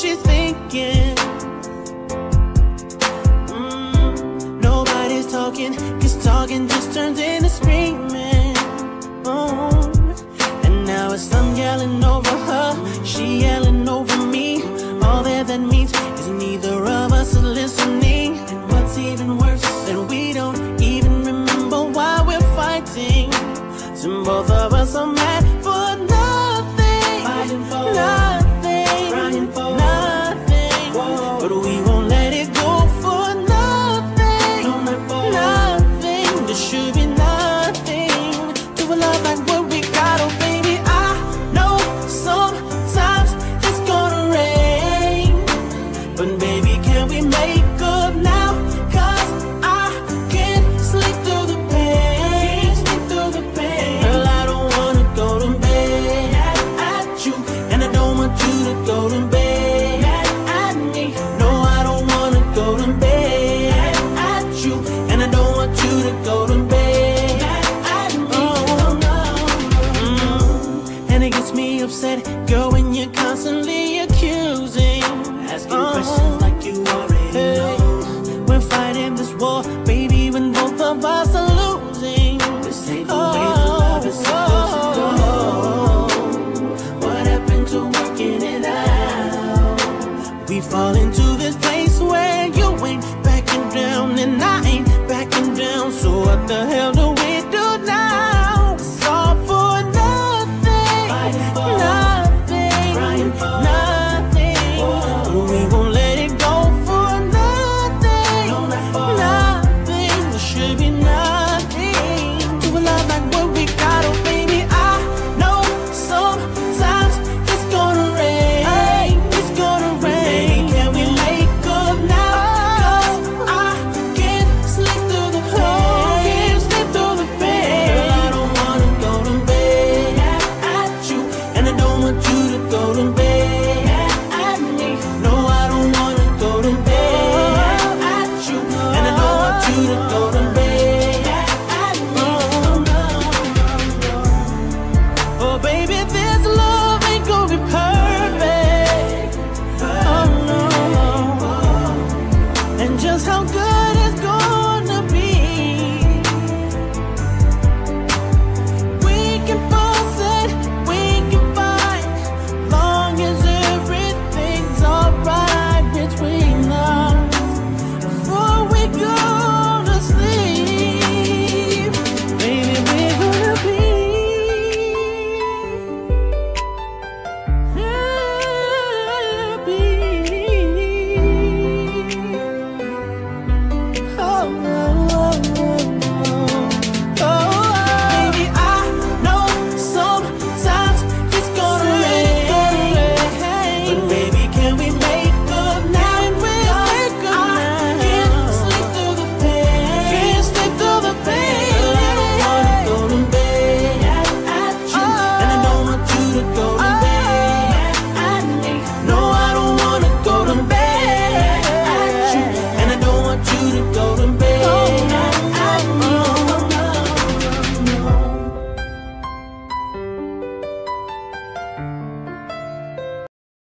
she's thinking. Mm, nobody's talking, cause talking just turns into screaming. Oh. And now it's I'm yelling over her, she yelling over me. All that that means is neither of us is listening. And what's even worse is we don't even remember why we're fighting. So both of us are mad. to work in out. We fall into this place where you ain't backing down and I ain't backing down. So what the hell do we do now? It's all for nothing, nothing, nothing. We won't let it go for nothing, nothing. There should be.